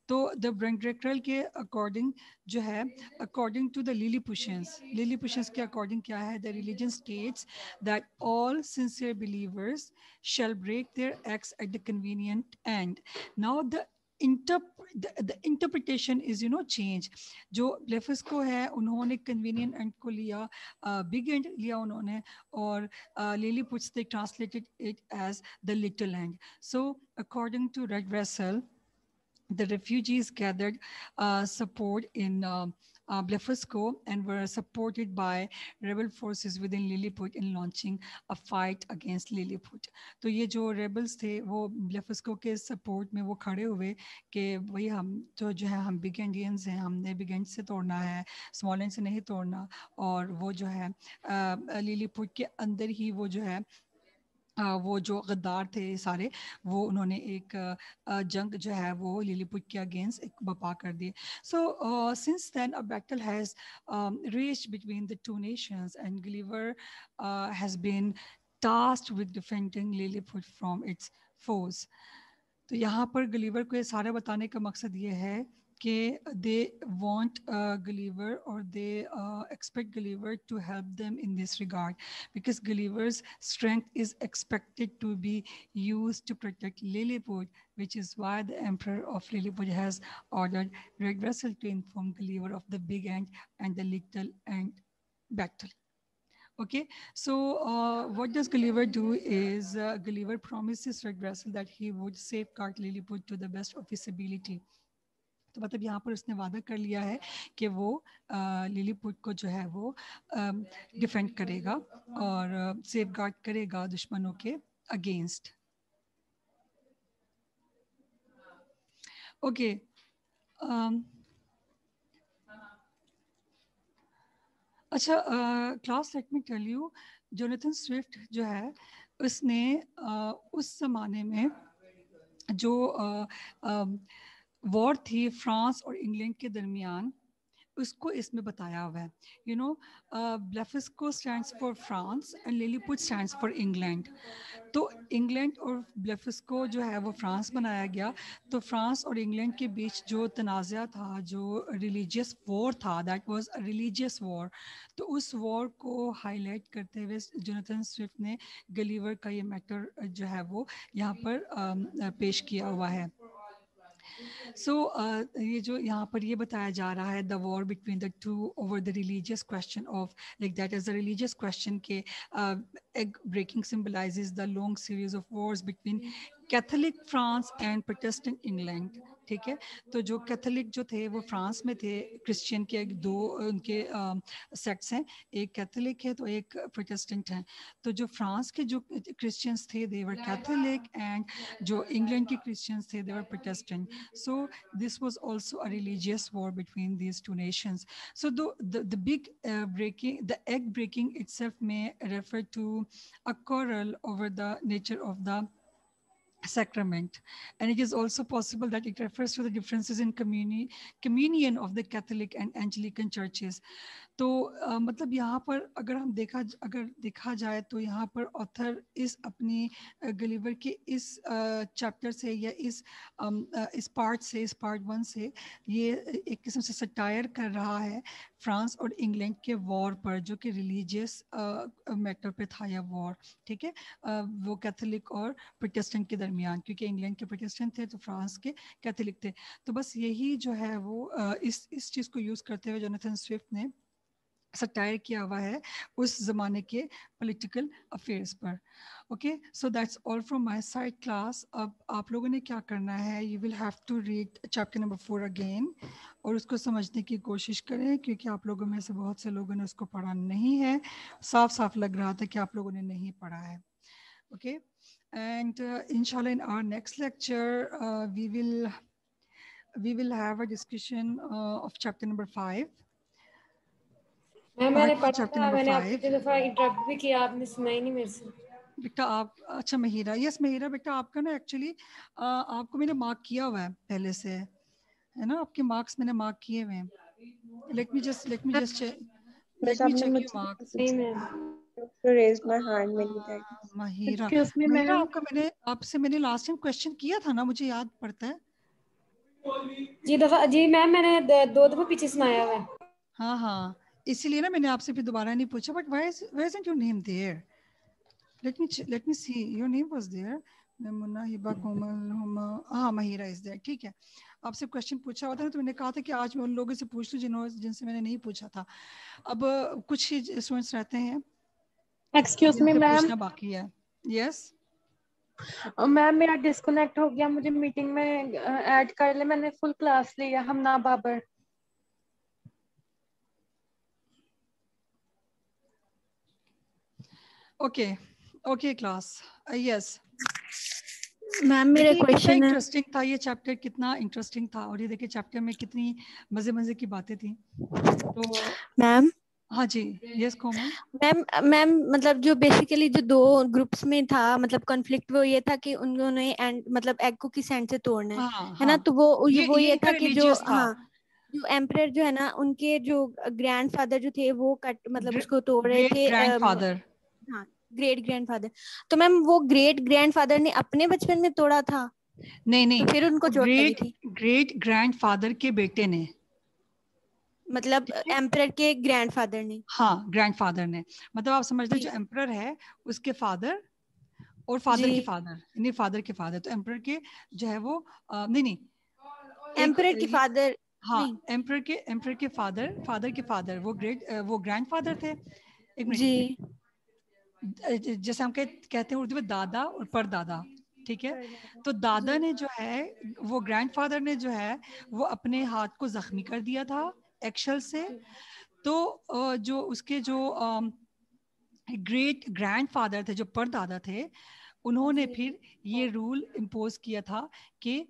तो द ब्रेंग्रेक्रल के अकॉर्डिंग जो है according to the Lilliputians Lilliputians के अकॉर्डिंग क्या है? The religion states that all sincere believers shall break their eggs at the convenient end now the interp the, the interpretation is you know change जो ब्लेफिस्को है उन्होंने convenient end को लिया uh, big end लिया उन्होंने और uh, Lily puts they translated it as the little end so according to Red Vessel the refugees gathered uh, support in uh, uh, Blefusco and were supported by rebel forces within Lilliput in launching a fight against Lilliput. तो ये जो rebels थे वो Blefusco के support में वो खड़े हुए कि वही हम तो जो है हम big Indians हैं हमने big end से तोड़ना है small end से नहीं तोड़ना और वो जो है Lilliput के अंदर ही वो जो है वो जो गद्दार थे सारे, वो उन्होंने एक जंग जो है वो लिलीपुट के अगेंस्ट एक बपा कर दिए। So since then a battle has raged between the two nations and Gulliver has been tasked with defending Lilliput from its force तो यहाँ पर गलीवर को ये सारा बताने का मकसद ये है कि they want Gulliver or they uh, expect Gulliver to help them in this regard because Gulliver's strength is expected to be used to protect Lilliput, which is why the Emperor of Lilliput has ordered Red to inform Gulliver of the big end and the little end battle. Okay, so uh, what does Gulliver do is uh, Gulliver promises Red that he would safeguard Lilliput to the best of his ability. तो मतलब यहाँ पर उसने वादा कर लिया है कि वो लिलीपुट को जो है वो डिफेंड करेगा और सेफ़ गार्ड करेगा दुश्मनों के अगेंस्ट ओके अच्छा class let me tell you Jonathan Swift जो है उसने uh, उस जमाने में जो uh, uh, वॉर थी फ्रांस और इंग्लैंड के दरमियान उसको इसमें बताया हुआ है। You know Blefuscu stand for France and Lilliput stand for England तो इंग्लैंड और ब्लेफिस्को जो है वो फ्रांस बनाया गया। तो फ्रांस और इंग्लैंड के बीच जो तनाज़ा था जो रिलीजियस वॉर था that was a religious war तो उस वॉर को हाईलाइट करते हुए जोनाथन स्विफ्ट ने गलीवर का ये मैटर जो है वो यहाँ पर um, पेश किया हुआ है। so, uh, ये जो यहाँ पर ये बताया जा रहा है the war between the two over the religious question of like that is the religious question के egg breaking symbolizes the long series of wars between Catholic France and Protestant England ठीक है? तो जो कैथोलिक जो थे, वो फ्रांस में थे, क्रिश्चियन के दो, उनके सेक्ट्स हैं। एक कैथोलिक है तो एक प्रोटेस्टेंट है। तो जो फ्रांस के जो क्रिश्चियंस थे देवर कैथोलिक एंड जो इंग्लैंड के क्रिश्चियंस थे they were Protestant so this was also a religious war between these two nations so the the big breaking the egg breaking itself में refer to a quarrel over the nature of the sacrament. And it is also possible that it refers to the differences in communi communion of the Catholic and Anglican churches. तो uh, मतलब यहाँ पर अगर हम देखा अगर देखा जाए तो यहाँ पर ऑथर इस अपनी गलीवर के इस चैप्टर से या इस इस पार्ट से इस पार्ट वन से ये एक किस्म से सटायर कर रहा है फ्रांस और इंग्लैंड के वॉर पर जो कि रिलीजियस मैटर पे था या वॉर ठीक है? वो कैथोलिक और प्रोटेस्टेंट के दरमियान क्योंकि इंग्लैंड के प्रोटेस्टेंट थे तो फ्रांस के कैथोलिक थे। तो बस यही जो है वो आ, इस इस चीज़ को यूज़ करते हुए जोनाथन स्विफ्ट ने सटायर किया हुआ है उस ज़माने के पॉलिटिकल अफेयर्स पर। Okay so that's all from my side class अब आप लोगों ने क्या करना है? You will have to read chapter number four again और उसको समझने की कोशिश करें क्योंकि आप लोगों में से बहुत से लोगों ने उसको पढ़ा नहीं है। साफ़ साफ़ लग रहा था कि आप लोगों ने नहीं पढ़ा है। Okay and inshallah in our next lecture we will will have a discussion uh, of chapter number five. Ma'am मैंने पढ़ा था मैंने आपकी दफ़ा इंटरप्ट भी किया आपने सुना ही नहीं मेरे से। बेटा आप अच्छा महिरा यस महिरा बेटा आपका ना एक्चुअली आपको मैंने मार्क किया हुआ है पहले से है ना? आपके मार्क्स मैंने मार्क किए हुए हैं। Let me just let me just check let me check your marks raised my hand many times Mahira Mahira आपका मैंने आपसे मैंने लास्ट टाइम क्वेश्चन किया था ना मुझे याद पड़ता है। जी दफ़ा जी मैम मैंने दो दफ़ा पीछे सुनाया हुआ है। हाँ हाँ। इसीलिए ना मैंने आपसे फिर दोबारा नहीं पूछा but why isn't your name there let me let me see your name was there Munna Hiba Komal Huma हाँ महिरा इज़ देयर ठीक है. आपसे क्वेश्चन पूछा हुआ था तो मैंने कहा था कि आज मैं उन लोगों से पूछ लूँ जिन्होंने जिनसे मैंने नहीं पूछा था. अब कुछ ही स्टूडेंट्स रहते हैं. एक्सक्यूज मी मैम बाकी है. यस मैम मेरा डिस्कनेक्ट हो गया. मुझे मीटिंग में ऐड कर ले. मैंने फुल क्लास लिया. हम ना Babar. Okay okay class yes ma'am मेरा क्वेश्चन इंटरेस्टिंग था ये चैप्टर कितना इंटरेस्टिंग था। और ये देखिए चैप्टर में कितनी मज़े मज़े की बातें थी। तो मैम हाँ जी यस मैम मैम मतलब जो बेसिकली जो दो ग्रुप्स में था मतलब कॉन्फ्लिक्ट वो ये था कि उन्होंने एंड मतलब एग को किस एंड से तोड़ना है। हाँ, है ना? हाँ, तो वो ये, वो ये, ये था कि जो था। हाँ जो एम्परर जो है ना उनके जो ग्रैंडफादर जो थे वो कट मतलब उसको तोड़ रहे थे ग्रैंडफादर हाँ ग्रेट ग्रैंडफादर तो मैम वो ग्रेट ग्रैंडफादर ने अपने बचपन में तोड़ा था? नहीं नहीं तो फिर उनको ग्रेट ग्रेट ग्रैंडफादर के? बेटे ने। मतलब एम्परर के ग्रैंडफादर ने? हाँ ग्रैंडफादर ने। मतलब आप समझ लो जो। एम्परर है उसके फादर और फादर के फादर नहीं फादर के फादर तो एम्परर के जो है वो आ, नहीं नहीं। एम्परर के फादर हाँ एम्परर के एम्परर के फादर फादर के फादर वो ग्रेट वो ग्रैंडफादर थे। एक मिनट जी। जैसे हम कहते हैं उर्दू में दादा और परदादा ठीक है? तो दादा ने जो। है वो ग्रैंडफादर ने जो है वो अपने हाथ को जख्मी कर दिया था एक्शल से। तो जो उसके जो ग्रेट ग्रैंडफादर थे जो परदादा थे उन्होंने फिर ये रूल इम्पोज किया था कि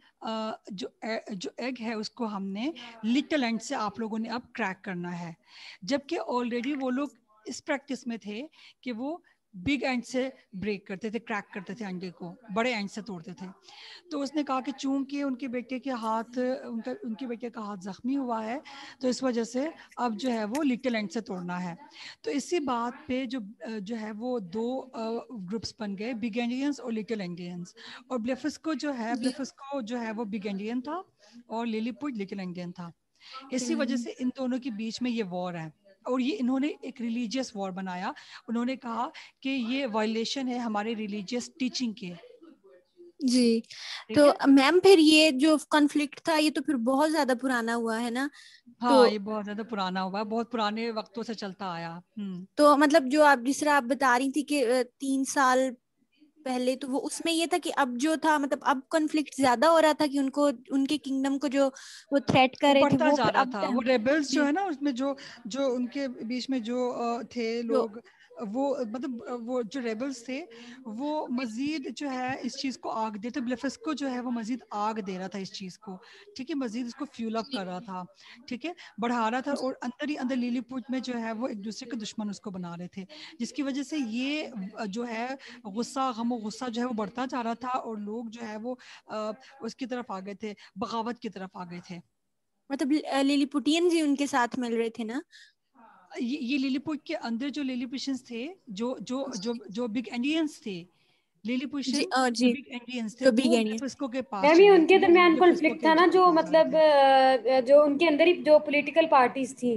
जो जो एग है उसको हमने लिटल एंड से आप लोगों ने अब क्रैक करना है। जबकि ऑलरेडी वो लोग इस प्रैक्टिस में थे कि वो बिग एंड से ब्रेक करते थे क्रैक करते थे अंडे को बड़े एंड से तोड़ते थे। तो उसने कहा कि चूँकि उनके बेटे के हाथ उनका उनके बेटे का हाथ जख्मी हुआ है तो इस वजह से अब जो है वो लिटिल एंड से तोड़ना है। तो इसी बात पे जो जो है वो दो ग्रुप्स बन गए बिग एंडियंस और लिटिल एंडियंस और ब्लेफिस्को जो है ब्लेफिस्को जो है वो बिग एंडियन था और लिलीपुट लिटिल एंडियन था। इसी वजह से इन दोनों के बीच में ये वॉर है। और ये इन्होंने एक रिलीजियस वॉर बनाया। उन्होंने कहा कि ये वायलेशन है हमारे रिलीजियस टीचिंग के। जी। तो मैम फिर ये जो कॉन्फ्लिक्ट था ये तो फिर बहुत ज़्यादा पुराना हुआ है ना? हाँ तो, ये बहुत ज़्यादा पुराना हुआ है बहुत पुराने वक्तों से चलता आया। हम्म। तो मतलब जो आप जिस तरह आप बता रही थी कि तीन साल पहले तो वो उसमें ये था कि अब जो था मतलब अब कॉन्फ्लिक्ट ज़्यादा हो रहा था कि उनको उनके किंगडम को जो वो थ्रेट कर रहे थे वो जा रहा था। वो रेबल्स जो है ना उसमें जो जो उनके बीच में जो थे लोग वो मतलब वो जो रेबल्स थे, वो मजीद जो है इस चीज़ को आग दे तो ब्लेफेस्को जो है वो मजीद आग दे रहा था इस चीज़ को। ठीक है, मजीद इसको फ्यूल अप कर रहा था। ठीक है, बढ़ा रहा था और अंदर ही अंदर लीलीपुट में जो है वो एक दूसरे के दुश्मन उसको बना रहे थे, जिसकी वजह से ये जो है गुस्सा, गम गुस्सा जो है वो बढ़ता जा रहा था और लोग जो है वो उसकी तरफ़ आ गए थे, बगावत की तरफ़ आ गए थे। मतलब लिलीपुटियन जी उनके साथ मिल रहे थे ना? ये, ये लिलीपुट के अंदर जो लिलीपुशंस थे जो जो जो जो बिग इंडियंस थे लिलीपुशन जी बिग थे तो के पास मैम उनके दरमियान कॉन्फ्लिक्ट था ना जो मतलब जो उनके अंदर ही जो पॉलिटिकल पार्टीज़ थी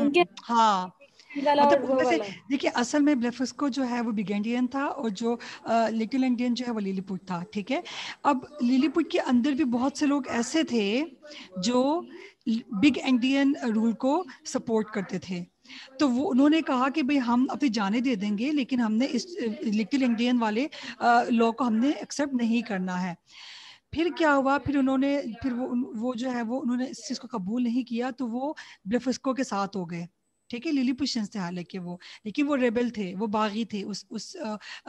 उनके हाँ। मतलब देखिए असल में ब्लेफस्को जो है वो बिगेंडियन था और जो लिटिल इंडियन जो है वो लिलीपुट था ठीक है? अब लिलीपुट के अंदर भी बहुत से लोग ऐसे थे जो बिग इंडियन रूल को सपोर्ट करते थे। तो वो, उन्होंने कहा कि भाई हम अपनी जाने दे देंगे, लेकिन हमने इस लिटिल इंडियन वाले लॉ को हमने एक्सेप्ट नहीं करना है। फिर क्या हुआ? फिर उन्होंने, फिर वो वो जो है वो उन्होंने इस चीज़ को कबूल नहीं किया तो वो ब्लेफिस्को के साथ हो गए। ठीक है लिलीपुशंस थे हालाँकि वो। लेकिन वो रेबल थे वो बागी थे उस उस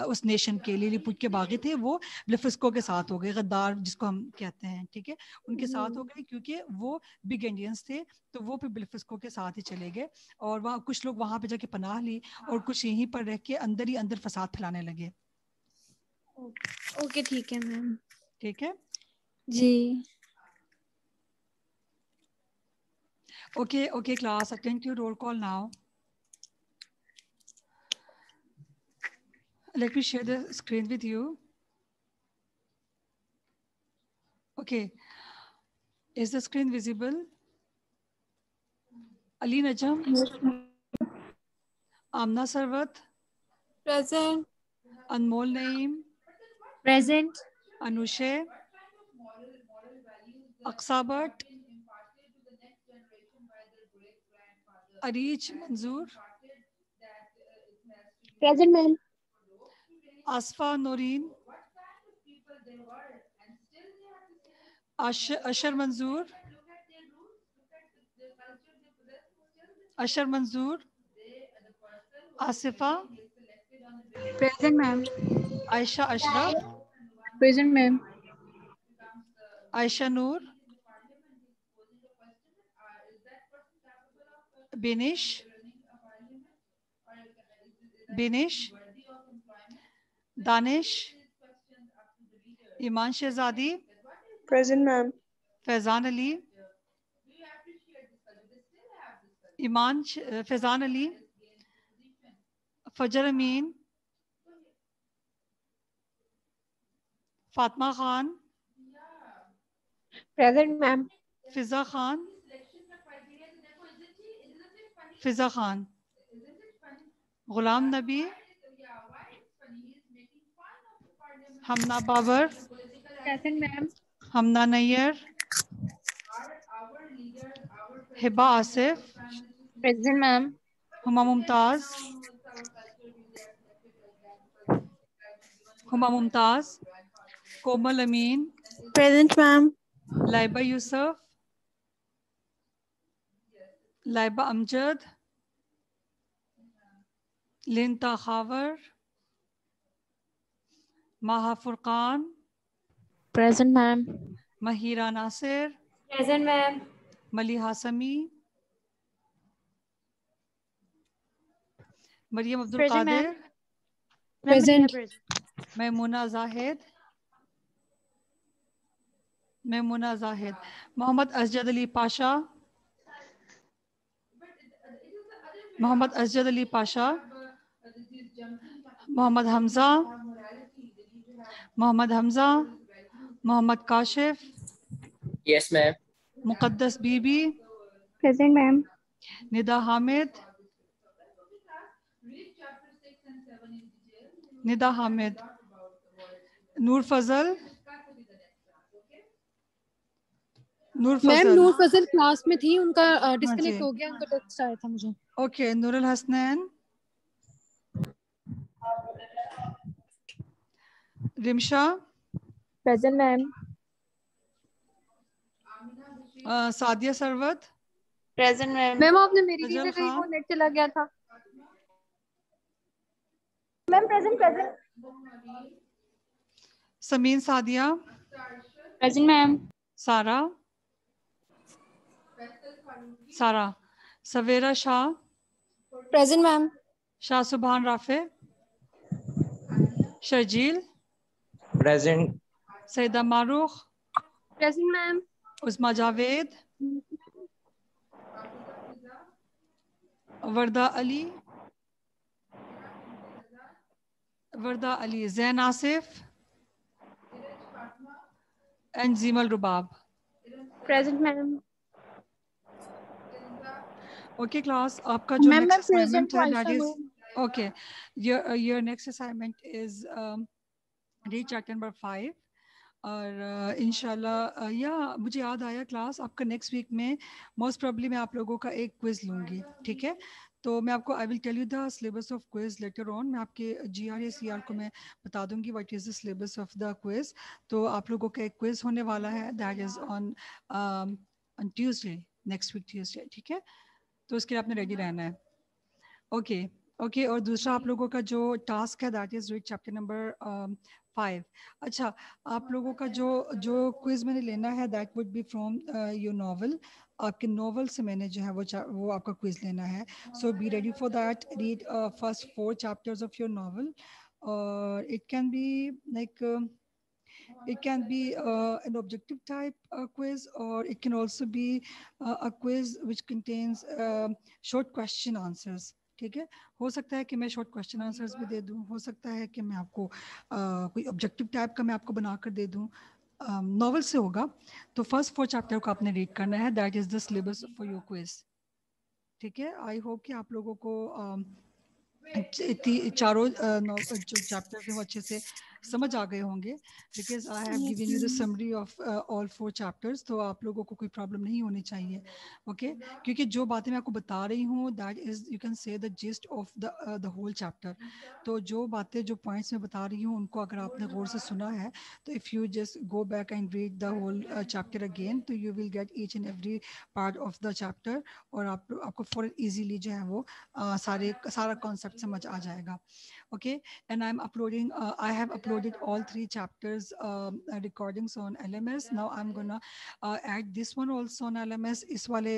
उस नेशन के। लिलीपुट के बागी थे वो ब्लिफिस्को के साथ हो गए गद्दार जिसको हम कहते हैं ठीक है? उनके साथ हो हम्म। गए क्योंकि वो बिग इंडियंस थे तो वो फिर ब्लिफिस्को के साथ ही चले गए और वहाँ कुछ लोग वहाँ पे जाके पनाह ली और कुछ यहीं पर रह के अंदर ही अंदर फसाद फैलाने लगे। ओके ठीक है मैम। ठीक है? जी। Okay, okay, class, I attend to roll call now. Let me share the screen with you. Okay, is the screen visible? Ali Najam? Amna Sarvat? Present. Anmol Naeem? Present. Anushe? Areej, Manzoor. Present, ma'am. Asfa Noreen. Ashar, Ashar Manzoor. Ashar Manzoor. Asifa. Present, ma'am. Aisha Ashraf. Present, ma'am. Aisha Noor. Binish, Binish, Danish, Iman Shazadi, Present, ma'am. Faizan Ali. Iman uh, Faizan Ali. Fajr Amin. Fatma Khan. Present, ma'am. Fiza Khan. Fiza Khan Ghulam Nabi Hamna Babar Hamna Nayyar Hiba Asif present ma'am Huma Mumtaz Huma Mumtaz Komal Amin present ma'am Laiba Yusuf Laiba Amjad Linta Khavar. Maha Furqan. Present, ma'am. Mahira Nasir. Present, ma'am. Mali Hasami. Maryam Abdul Present, Qadir. Present. Maimuna Zahid. Maimuna Zahid. Muhammad Asjad Ali Pasha. Muhammad Asjad Ali Pasha. Muhammad Hamza. Muhammad Hamza. Muhammad Kashif. Yes, ma'am. Muqaddas Bibi. Present, ma'am. Nida Hamid. Nida Hamid. Noor Fazal. Noor ma'am Fazal Noor Fazal class में थी उनका हाँ डिस्कनेक्ट हो गया उनका टेक्स्ट आया था मुझे okay Noorul Hasnain Rimsha? ma'am. Uh, Sadia Sarwat? Present ma'am. Ma'am आपने मेरी दी कहीं वो नेट चला गया था। Ma'am, present, present. Sameen Sadia. Present ma'am. Sara. Sara. Savera Shah. Present ma'am. Shah Subhan Rafay. Sharjeel. Present. Saida Maarukh present ma'am Usma Javed Warda Ali Warda Ali Zain Asif and Jameel Rubab present ma'am okay class आपका जो Ma'am, नेक्स्ट मैं present असाइनमेंट है twice that is alone. Okay your read chapter number five और इंशाल्लाह या मुझे याद आया क्लास आपका नेक्स्ट वीक में मोस्ट प्रॉब्ली मैं आप लोगों का एक क्विज लूँगी, ठीक है? तो मैं आपको I will tell you the syllabus of quiz later on मैं आपके जी आर या सी आर को मैं बता दूँगी what is the syllabus of the quiz तो आप लोगों का एक क्विज होने वाला है that is on on next week Tuesday ठीक है? तो उसके लिए आपने रेडी रहना है। ओके ओके और दूसरा आप लोगों का जो टास्क है that is read chapter number five अच्छा आप लोगों का जो जो क्विज मैंने लेना है that would be from your novel आपके नॉवल से मैंने जो है वो वो आपका क्विज लेना है. So be ready for that read first four chapters of your novel और it can be like it can be uh, an objective type uh, quiz or it can also be uh, a quiz which contains um short question answers. ठीक है? हो सकता है कि मैं शॉर्ट क्वेश्चन आंसर्स भी दे दूँ हो सकता है कि मैं आपको आ, कोई ऑब्जेक्टिव टाइप का मैं आपको बनाकर दे दूँ। नॉवल से होगा। तो फ़र्स्ट फोर चैप्टर को आपने रीड करना है। That is the syllabus for your quiz ठीक है? आई होप कि आप लोगों को um, चारों जो चैप्टर्स हैं वो अच्छे से समझ आ गए होंगे because I have given you the summary of all four chapters तो आप लोगों को कोई प्रॉब्लम नहीं होनी चाहिए ओके okay? क्योंकि जो बातें मैं आपको बता रही हूँ that is you can say the gist of the the whole chapter तो जो बातें जो पॉइंट्स मैं बता रही हूँ उनको अगर आपने गौर से सुना है तो if you just go back and read the whole chapter again तो you will get each and every part of the chapter और आप आपको फॉर इजीली जो है वो uh, सारे सारा कॉन्सेप्ट समझ आ जाएगा okay? And i'm uploading uh, i have uploaded all three chapters um, uh, recordings on lms now i'm gonna uh, add this one also on lms इस वाले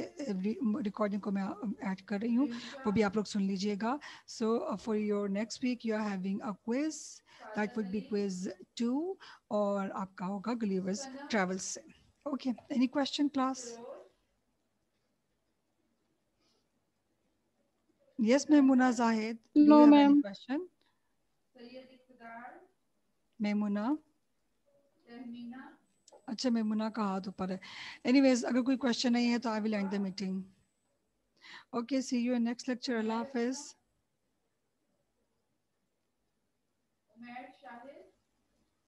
रिकॉर्डिंग को मैं ऐड कर रही हूँ वो भी आप लोग सुन लीजिएगा so uh, for your next week you are having a quiz that would be quiz 2 और आपका होगा Gulliver's Travels से okay any question class yes Memuna Zahid do No, you have ma'am. any question Maimuna? अच्छा मेमुना का हाथ ऊपर है। एनीवेज अगर कोई क्वेश्चन नहीं है तो I will end the meeting okay see you next lecture Allah Hafiz